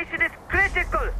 situation is critical.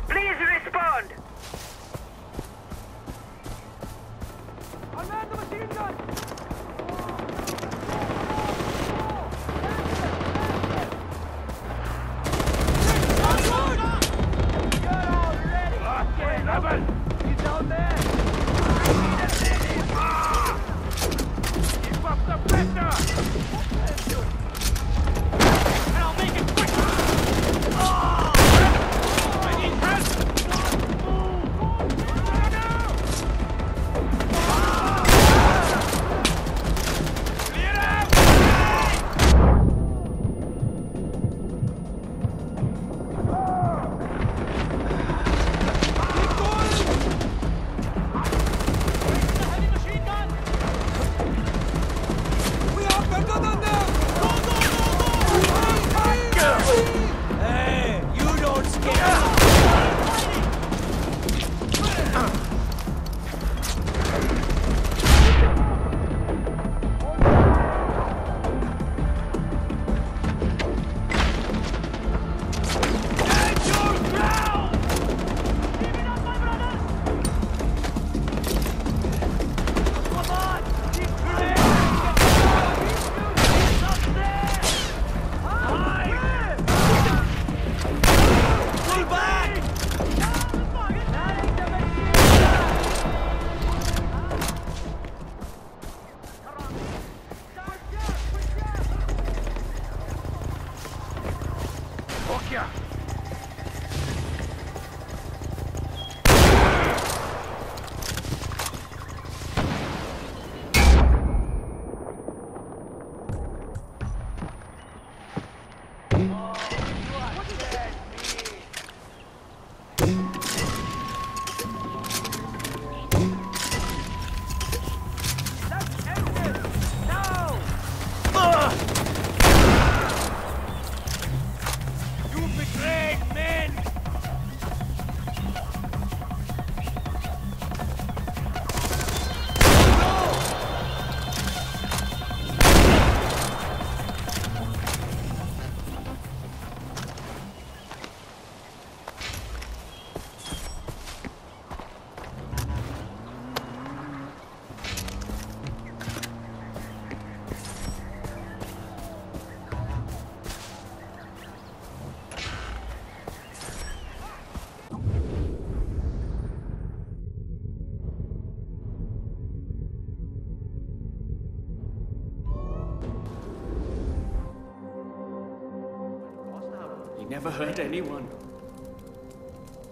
Never hurt anyone.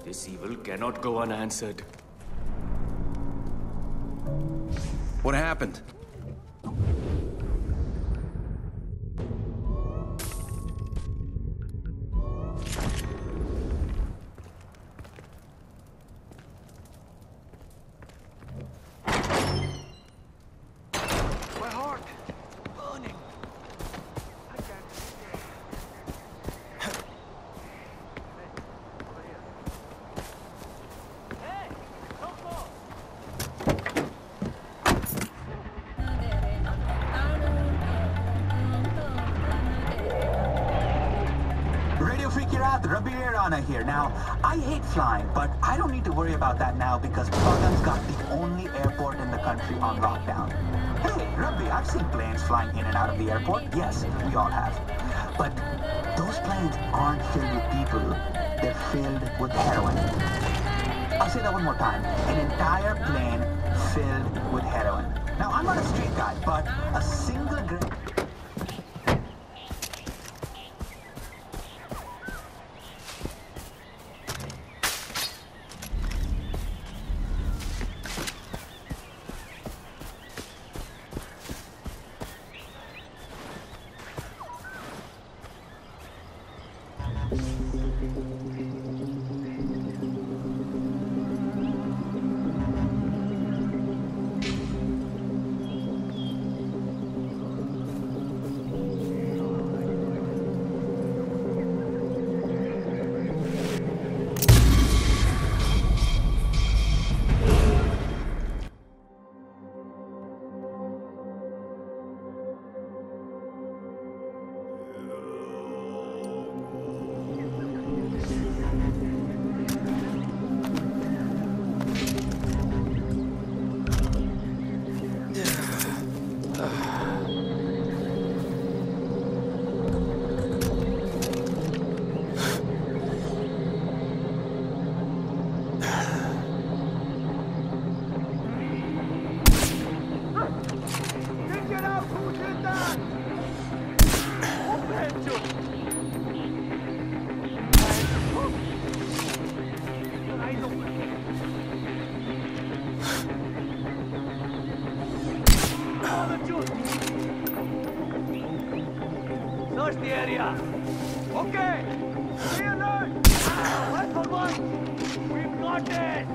This evil cannot go unanswered. What happened? Here. Now, I hate flying, but I don't need to worry about that now because Pagan's got the only airport in the country on lockdown. Hey, Rabi, I've seen planes flying in and out of the airport. Yes, we all have. But those planes aren't filled with people. They're filled with heroin. I'll say that one more time. An entire plane filled with heroin. Now, I'm not a street guy, but a single... area. Okay. Stay alert. One for one. We've got it.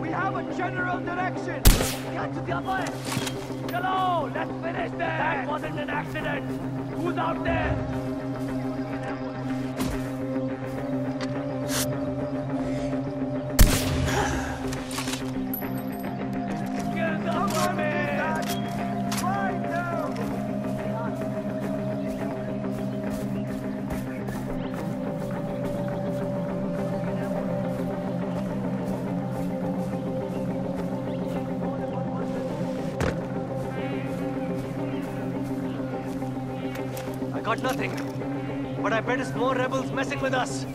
We have a general direction. To the other end. Hello, let's finish this. That wasn't an accident. Who's out there? Got nothing. But I bet it's more rebels messing with us.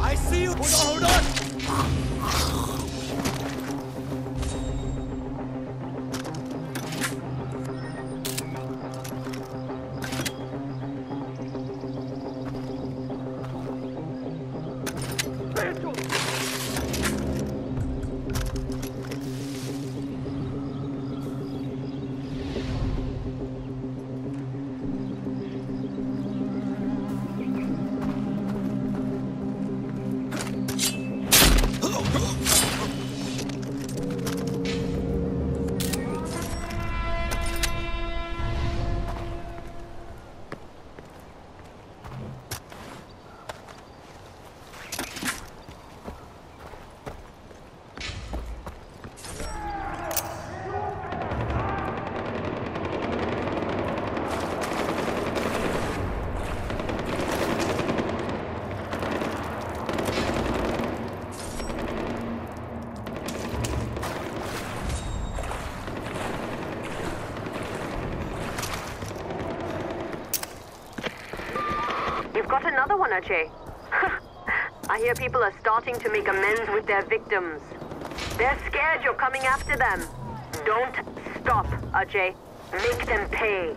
I see you! Hold on, hold on! Got another one, Ajay. I hear people are starting to make amends with their victims. They're scared you're coming after them. Don't stop, Ajay. Make them pay.